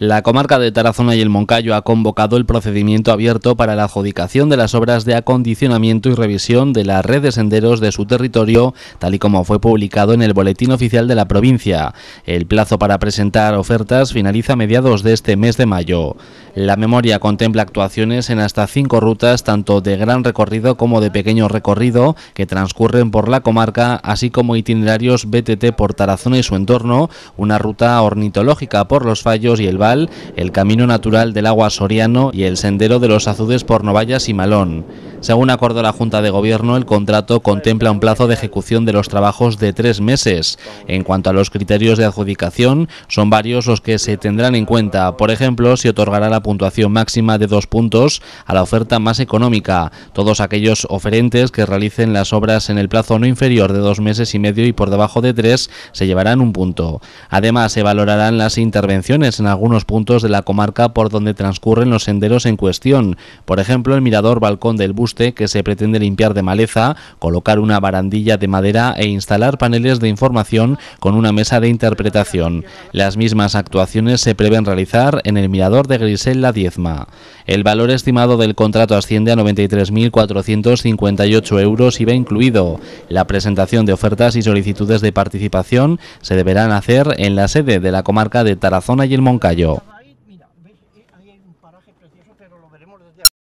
La comarca de Tarazona y el Moncayo ha convocado el procedimiento abierto para la adjudicación de las obras de acondicionamiento y revisión de la red de senderos de su territorio, tal y como fue publicado en el Boletín Oficial de la provincia. El plazo para presentar ofertas finaliza a mediados de este mes de mayo. La memoria contempla actuaciones en hasta cinco rutas, tanto de gran recorrido como de pequeño recorrido, que transcurren por la comarca, así como itinerarios BTT por Tarazona y su entorno, una ruta ornitológica por los fallos y el el Camino Natural del Agua Soriano y el Sendero de los Azudes por Novallas y Malón. Según acordó la Junta de Gobierno, el contrato contempla un plazo de ejecución de los trabajos de tres meses. En cuanto a los criterios de adjudicación, son varios los que se tendrán en cuenta. Por ejemplo, se otorgará la puntuación máxima de dos puntos a la oferta más económica. Todos aquellos oferentes que realicen las obras en el plazo no inferior de dos meses y medio y por debajo de tres se llevarán un punto. Además, se valorarán las intervenciones en algunos puntos de la comarca por donde transcurren los senderos en cuestión. Por ejemplo, el mirador Balcón del que se pretende limpiar de maleza, colocar una barandilla de madera e instalar paneles de información con una mesa de interpretación. Las mismas actuaciones se prevén realizar en el mirador de Grisel La Diezma. El valor estimado del contrato asciende a 93.458 euros y va incluido. La presentación de ofertas y solicitudes de participación se deberán hacer en la sede de la comarca de Tarazona y el Moncayo.